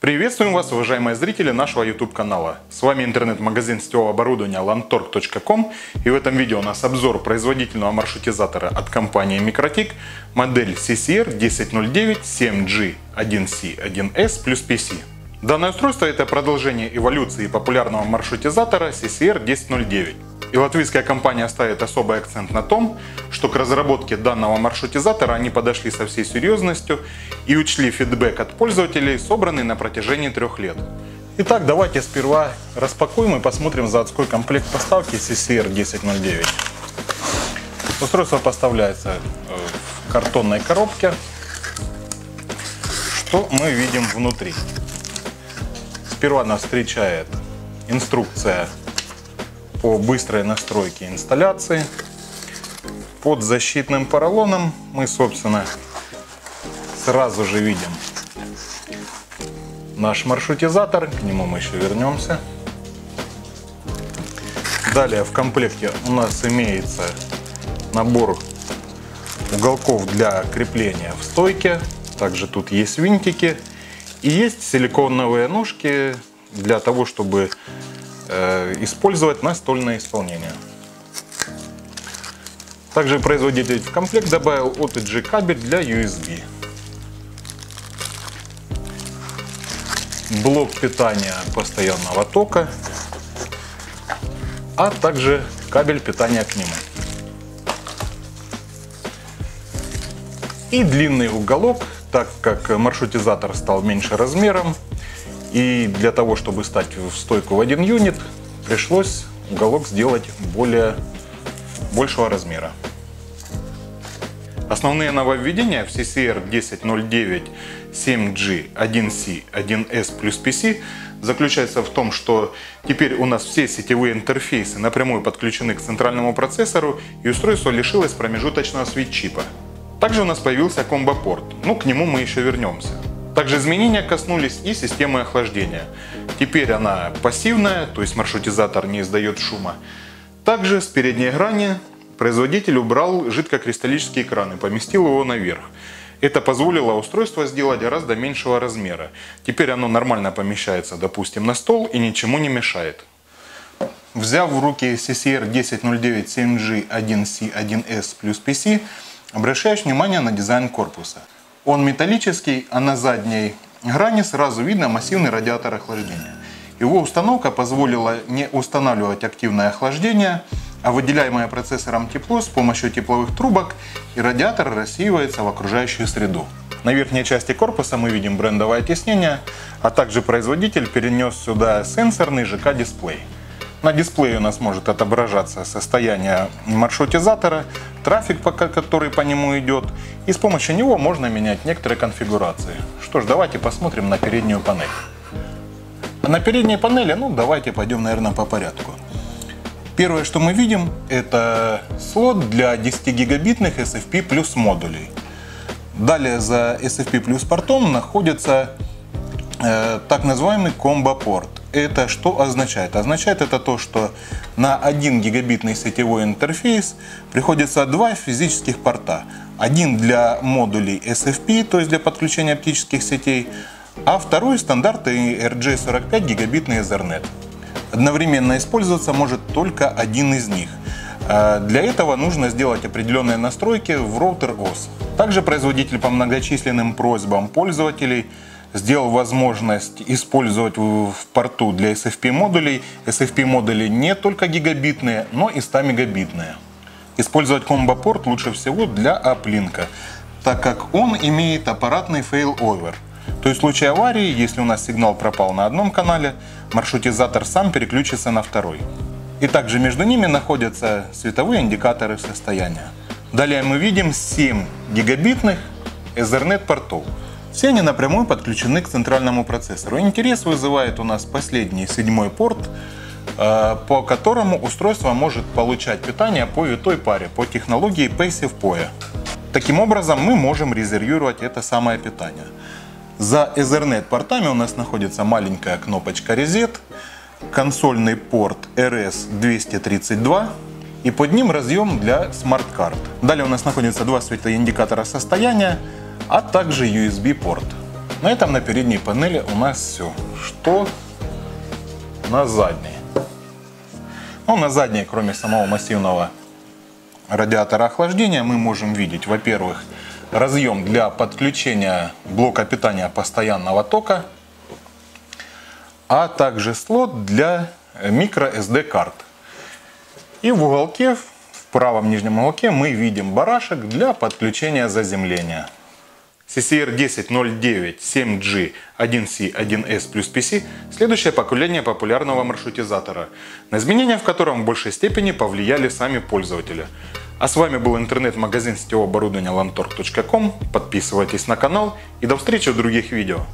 Приветствуем вас, уважаемые зрители нашего YouTube канала. С вами интернет-магазин сетевого оборудования landtorg.com и в этом видео у нас обзор производительного маршрутизатора от компании Microtik модель CCR 1009 7G 1C1S плюс PC. Данное устройство это продолжение эволюции популярного маршрутизатора CCR 1009. И латвийская компания ставит особый акцент на том, что к разработке данного маршрутизатора они подошли со всей серьезностью и учли фидбэк от пользователей, собранный на протяжении трех лет. Итак, давайте сперва распакуем и посмотрим заводской комплект поставки CCR 1009. Устройство поставляется э, в картонной коробке. Что мы видим внутри? Сперва нас встречает инструкция по быстрой настройке инсталляции. Под защитным поролоном мы, собственно, сразу же видим наш маршрутизатор. К нему мы еще вернемся. Далее в комплекте у нас имеется набор уголков для крепления в стойке. Также тут есть винтики. И есть силиконовые ножки для того, чтобы использовать настольное исполнение. Также производитель в комплект добавил OTG кабель для USB. Блок питания постоянного тока, а также кабель питания к нему. И длинный уголок, так как маршрутизатор стал меньше размером, и для того, чтобы стать в стойку в один юнит, пришлось уголок сделать более большего размера. Основные нововведения в CCR 1009 7G 1C 1S плюс PC заключаются в том, что теперь у нас все сетевые интерфейсы напрямую подключены к центральному процессору и устройство лишилось промежуточного свит-чипа. Также у нас появился комбо-порт, ну к нему мы еще вернемся. Также изменения коснулись и системы охлаждения. Теперь она пассивная, то есть маршрутизатор не издает шума. Также с передней грани производитель убрал жидкокристаллический экран и поместил его наверх. Это позволило устройство сделать гораздо меньшего размера. Теперь оно нормально помещается, допустим, на стол и ничему не мешает. Взяв в руки CCR 1009 7G 1C 1S плюс PC, обращаешь внимание на дизайн корпуса. Он металлический, а на задней грани сразу видно массивный радиатор охлаждения. Его установка позволила не устанавливать активное охлаждение, а выделяемое процессором тепло с помощью тепловых трубок и радиатор рассеивается в окружающую среду. На верхней части корпуса мы видим брендовое тиснение, а также производитель перенес сюда сенсорный ЖК-дисплей. На дисплее у нас может отображаться состояние маршрутизатора, трафик, который по нему идет, и с помощью него можно менять некоторые конфигурации. Что ж, давайте посмотрим на переднюю панель. На передней панели, ну давайте пойдем, наверное, по порядку. Первое, что мы видим, это слот для 10 гигабитных SFP плюс модулей. Далее за SFP плюс портом находится э, так называемый комбо-порт. Это что означает? Означает это то, что на 1 гигабитный сетевой интерфейс приходится два физических порта. Один для модулей SFP, то есть для подключения оптических сетей, а второй стандартный RJ45 гигабитный Ethernet. Одновременно использоваться может только один из них. А для этого нужно сделать определенные настройки в роутер OS. Также производитель по многочисленным просьбам пользователей – сделал возможность использовать в порту для SFP модулей. SFP модули не только гигабитные, но и 100 мегабитные. Использовать комбо-порт лучше всего для аплинка, так как он имеет аппаратный failover. То есть в случае аварии, если у нас сигнал пропал на одном канале, маршрутизатор сам переключится на второй. И также между ними находятся световые индикаторы состояния. Далее мы видим 7 гигабитных Ethernet портов. Все они напрямую подключены к центральному процессору. Интерес вызывает у нас последний седьмой порт, э, по которому устройство может получать питание по витой паре по технологии Passive PoE. Таким образом, мы можем резервировать это самое питание. За Ethernet портами у нас находится маленькая кнопочка Reset, консольный порт RS232 и под ним разъем для смарт-карт. Далее у нас находится два светоиндикатора состояния, а также USB-порт. На этом на передней панели у нас все. Что на задней? Ну, на задней, кроме самого массивного радиатора охлаждения, мы можем видеть, во-первых, разъем для подключения блока питания постоянного тока, а также слот для микро SD карт. И в уголке, в правом нижнем уголке мы видим барашек для подключения заземления. CCR 1009 7G 1C 1S плюс PC – следующее поколение популярного маршрутизатора, на изменения в котором в большей степени повлияли сами пользователи. А с вами был интернет-магазин сетевого оборудования lantorg.com. Подписывайтесь на канал и до встречи в других видео.